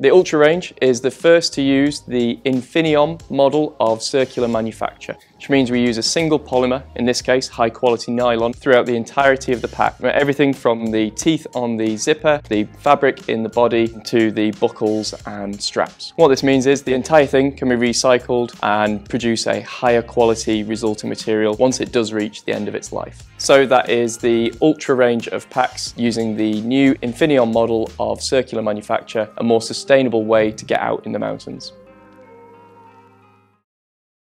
The Ultra range is the first to use the INFINIOMM model of circular manufacture, which means we use a single polymer, in this case high quality nylon, throughout the entirety of the pack. Everything from the teeth on the zipper, the fabric in the body, to the buckles and straps. What this means is the entire thing can be recycled and produce a higher quality resulting material once it does reach the end of its life. So that is the Ultra range of packs using the new INFINIOMM model of circular manufacture, a more sustainable way to get out in the mountains.